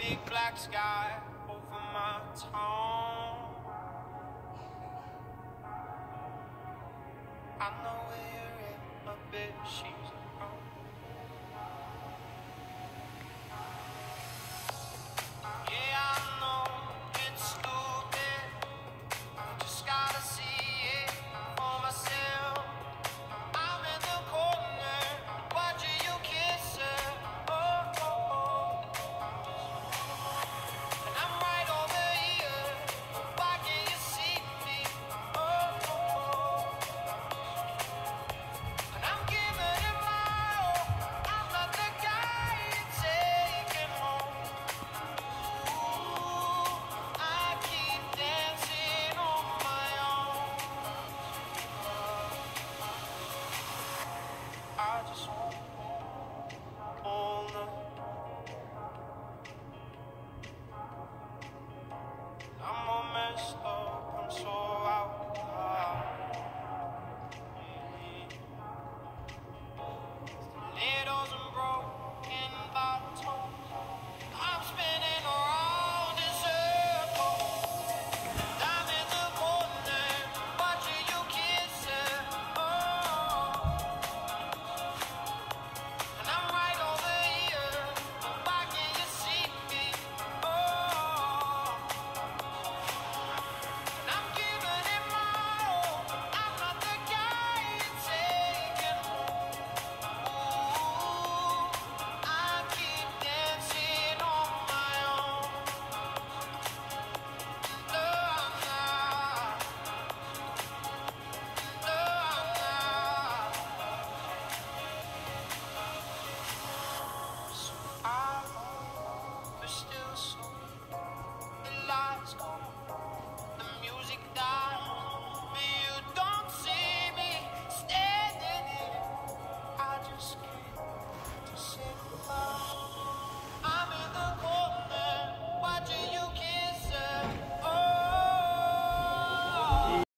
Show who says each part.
Speaker 1: big black sky over my town. I know we're in a bit, she's washed